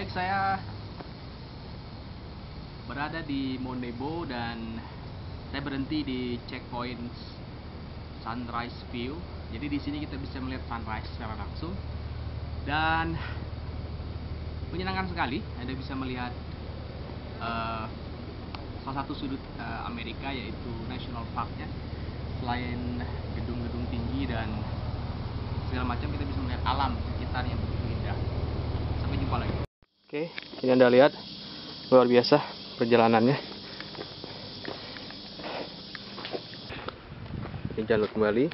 Baik, saya berada di Monebo dan saya berhenti di checkpoint Sunrise View. Jadi di sini kita bisa melihat sunrise secara langsung dan menyenangkan sekali. Anda bisa melihat uh, salah satu sudut uh, Amerika yaitu National Parknya. Selain gedung-gedung tinggi dan segala macam, kita bisa melihat alam sekitar yang begitu Oke, ini Anda lihat luar biasa perjalanannya. Ini jalur kembali.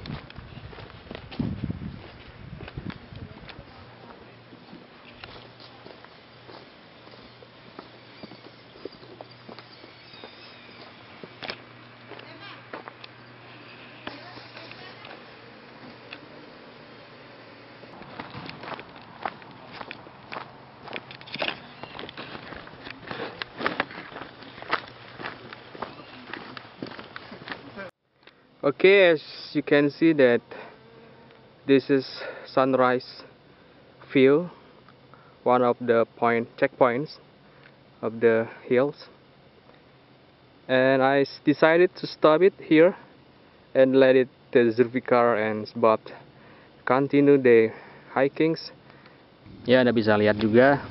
Okay, as you can see that this is sunrise view, one of the point checkpoints of the hills. And I decided to stop it here and let it the Zulfikar and Bob continue the hikings. Ya, Anda bisa lihat juga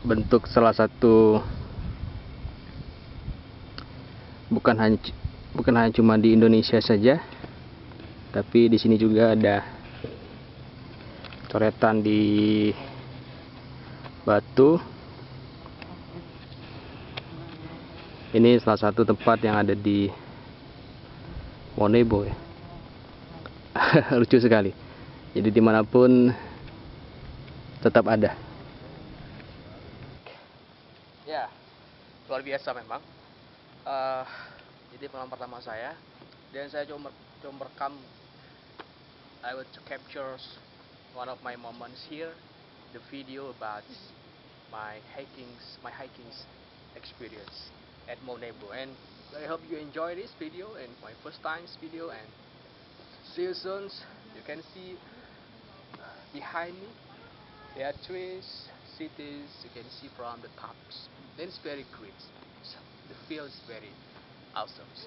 bentuk salah satu bukan hanya bukan hanya cuma di Indonesia saja tapi di sini juga ada coretan di batu. Ini salah satu tempat yang ada di Monebo ya. Lucu sekali. Jadi di mana pun tetap ada. Ya luar biasa memang. Eh, jadi pengalaman pertama saya. Dan saya coba coba merekam I to capture one of my moments here the video about my hikings my hikings experience at Monebo and I hope you enjoy this video and my first times video. And see you soon. You can see behind me there are trees cities. You can see from the tops. Then it's very so the feel is very outcomes